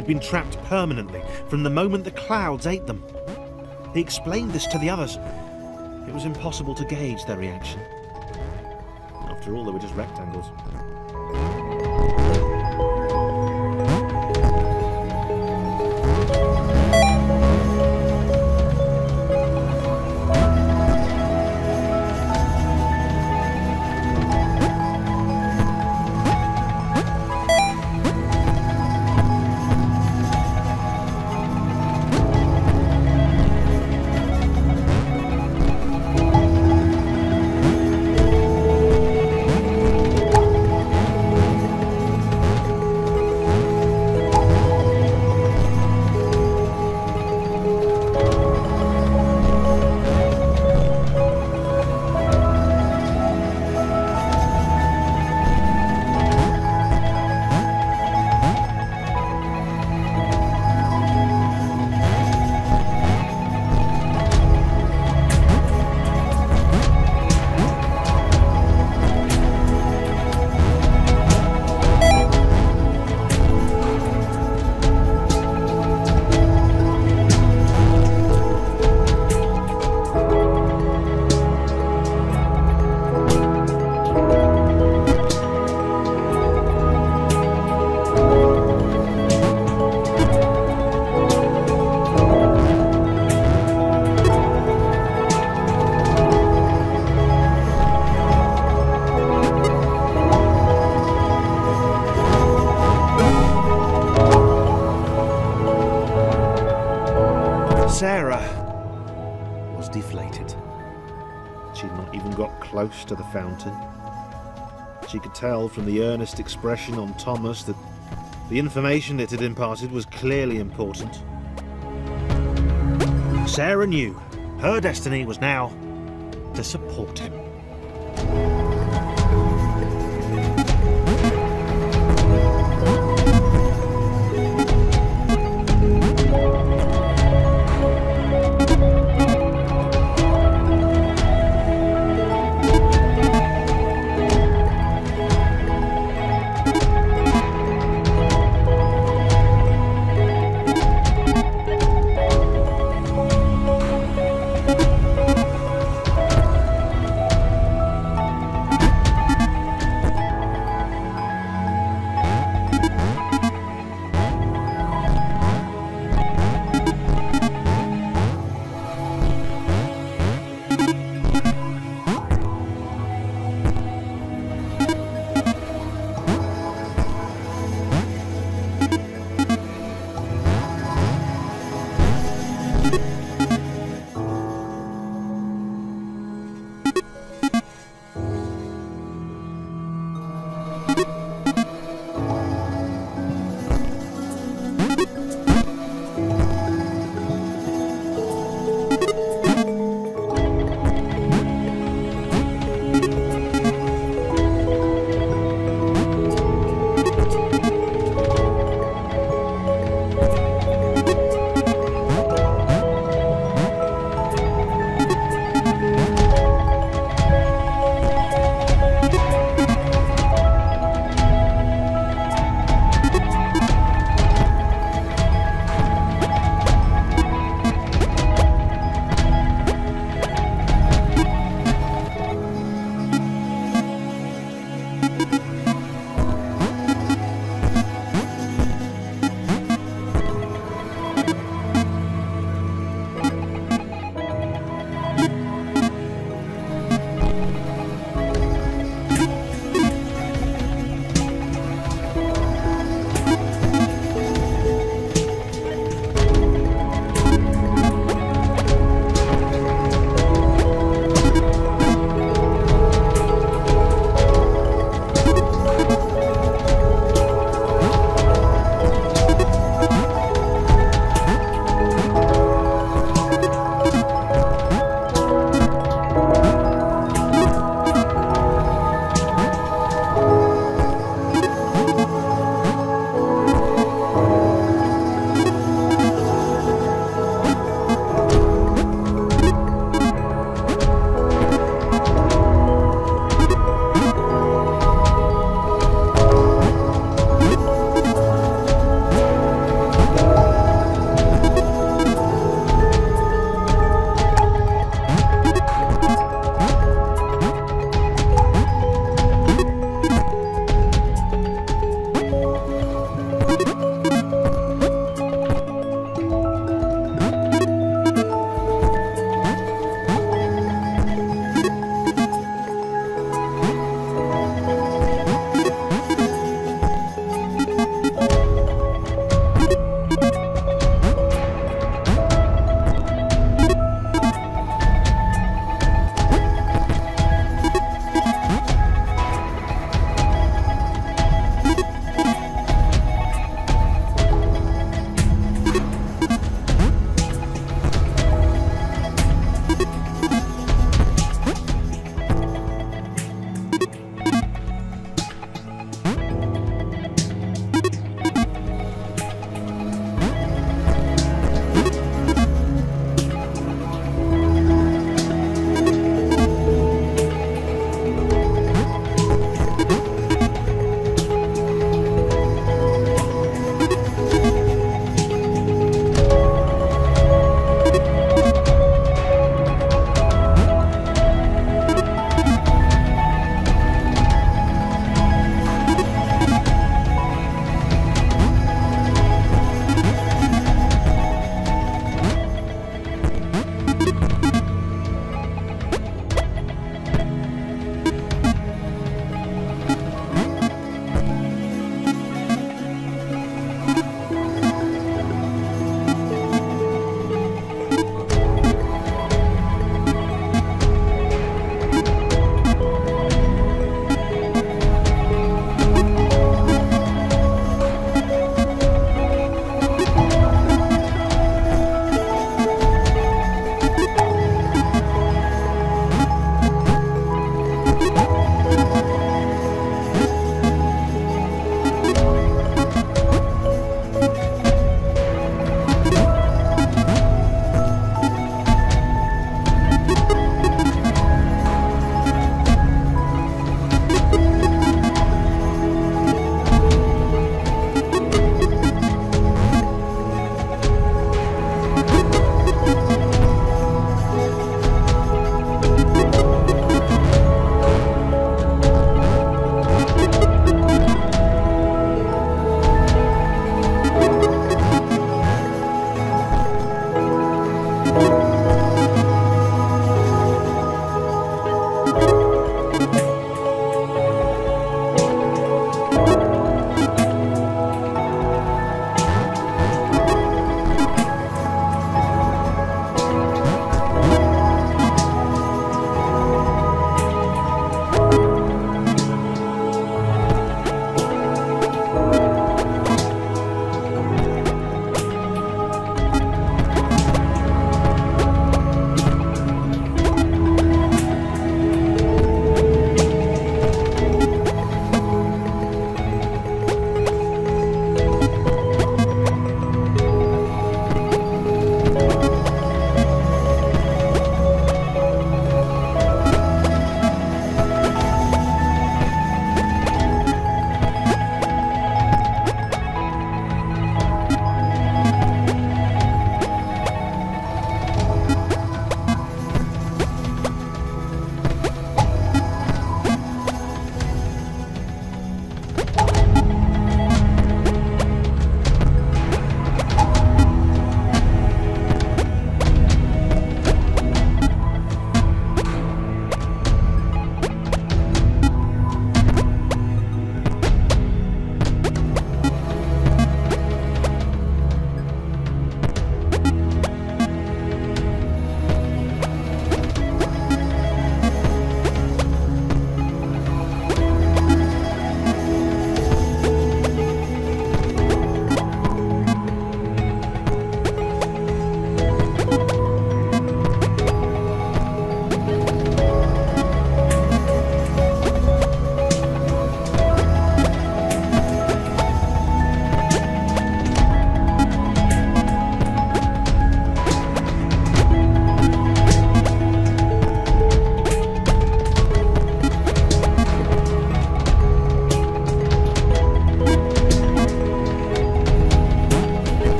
They'd been trapped permanently from the moment the clouds ate them. He explained this to the others. It was impossible to gauge their reaction. After all, they were just rectangles. Close to the fountain. She could tell from the earnest expression on Thomas that the information it had imparted was clearly important. Sarah knew her destiny was now to support him.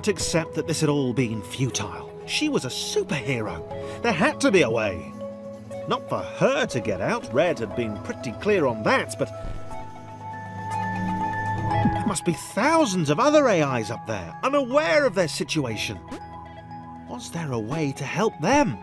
Not accept that this had all been futile. She was a superhero. There had to be a way. Not for her to get out, Red had been pretty clear on that, but... There must be thousands of other AIs up there, unaware of their situation. Was there a way to help them?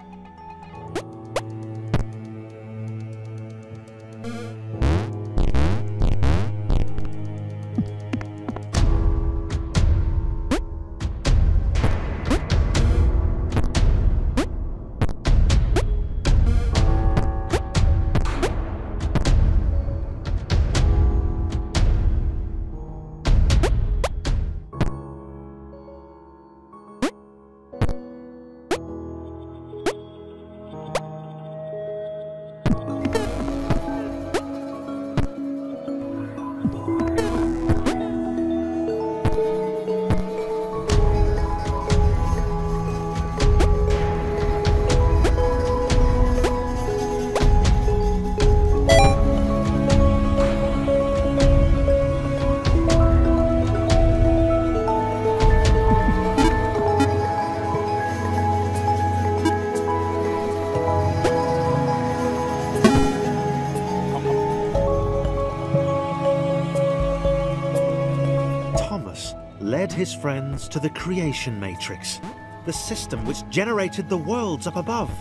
His friends to the creation matrix, the system which generated the worlds up above.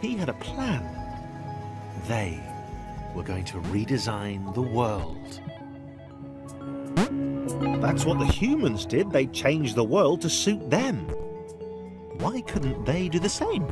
He had a plan. They were going to redesign the world. That's what the humans did. They changed the world to suit them. Why couldn't they do the same?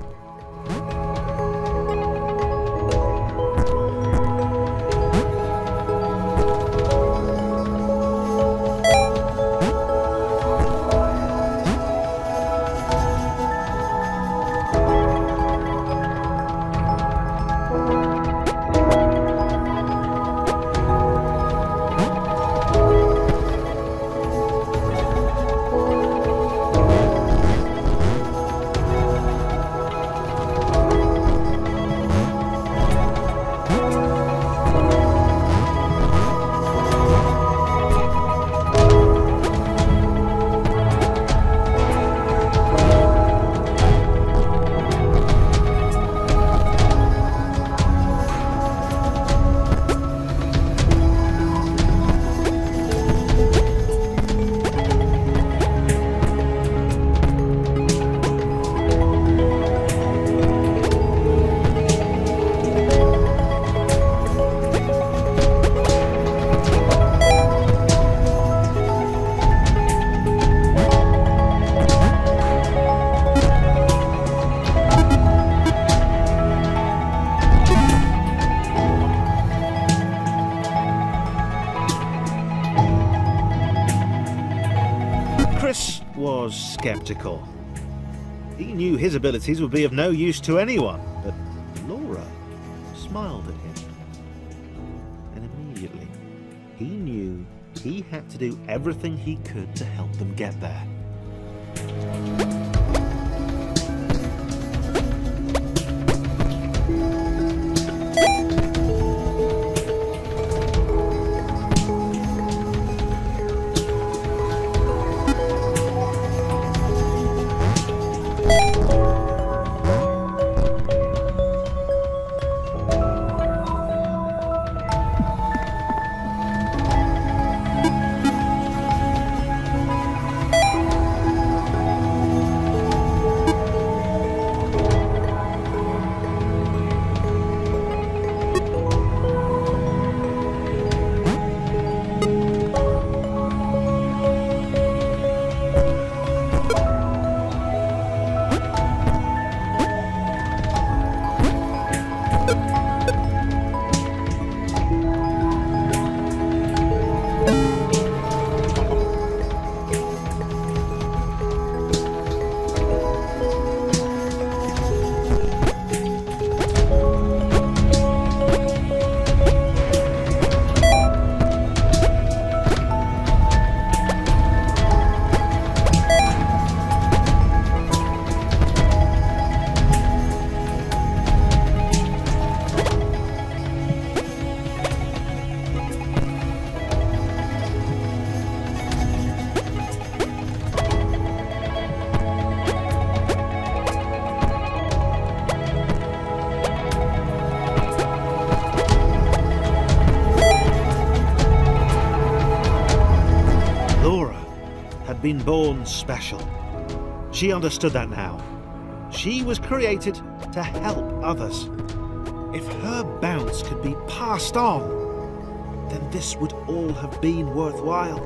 Sceptical. He knew his abilities would be of no use to anyone, but Laura smiled at him. And immediately, he knew he had to do everything he could to help them get there. Born special. She understood that now. She was created to help others. If her bounce could be passed on, then this would all have been worthwhile.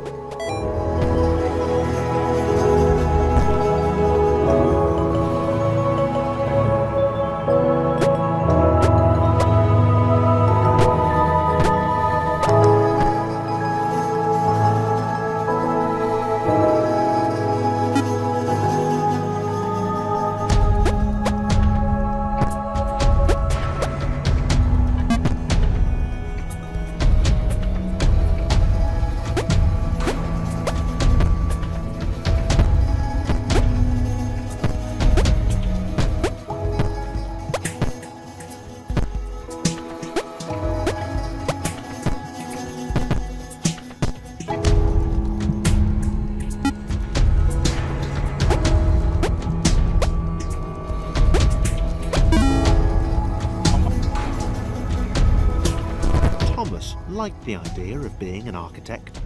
Liked the idea of being an architect.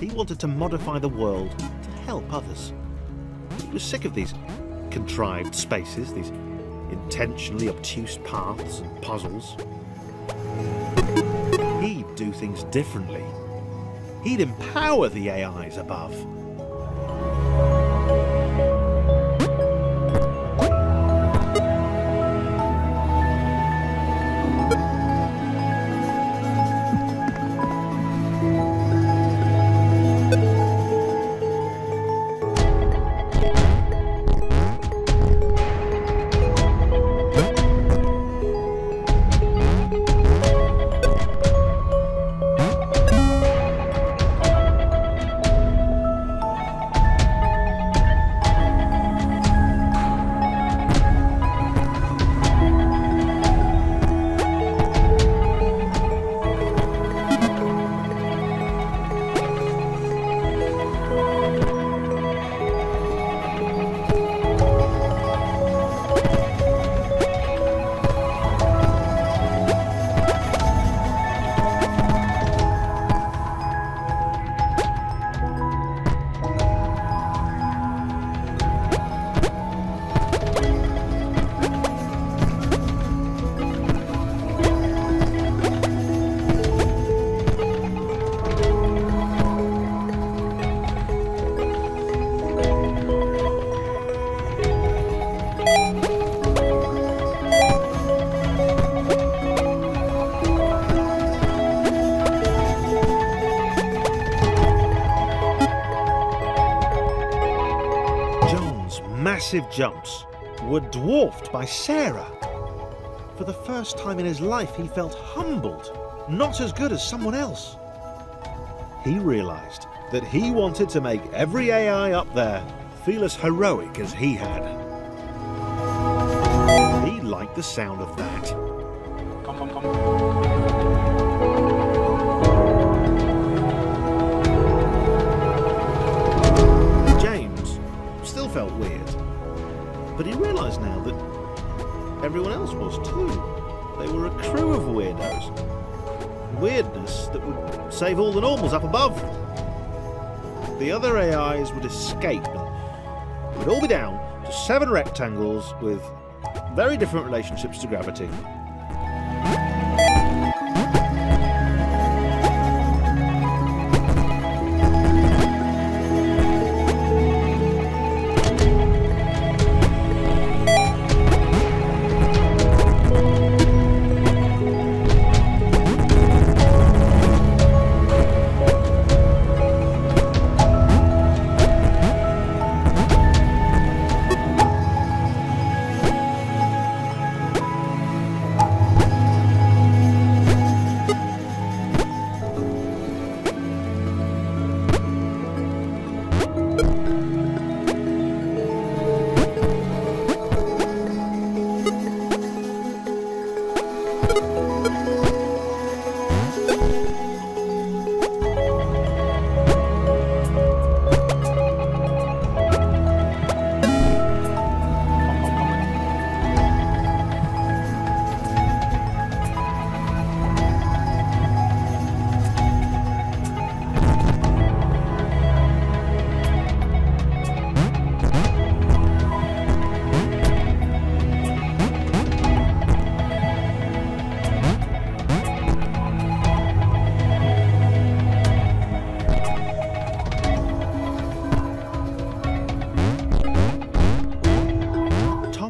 He wanted to modify the world to help others. He was sick of these contrived spaces, these intentionally obtuse paths and puzzles. He'd do things differently. He'd empower the AIs above. Massive jumps were dwarfed by Sarah. For the first time in his life, he felt humbled, not as good as someone else. He realised that he wanted to make every AI up there feel as heroic as he had. He liked the sound of that. Felt weird, but he realised now that everyone else was too. They were a crew of weirdos. Weirdness that would save all the normals up above. The other AIs would escape would all be down to seven rectangles with very different relationships to gravity.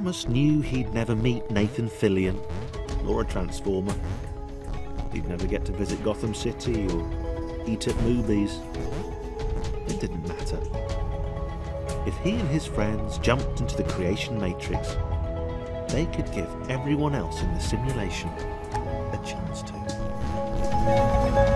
Thomas knew he'd never meet Nathan Fillion or a Transformer. He'd never get to visit Gotham City or eat at movies. It didn't matter. If he and his friends jumped into the creation matrix, they could give everyone else in the simulation a chance to.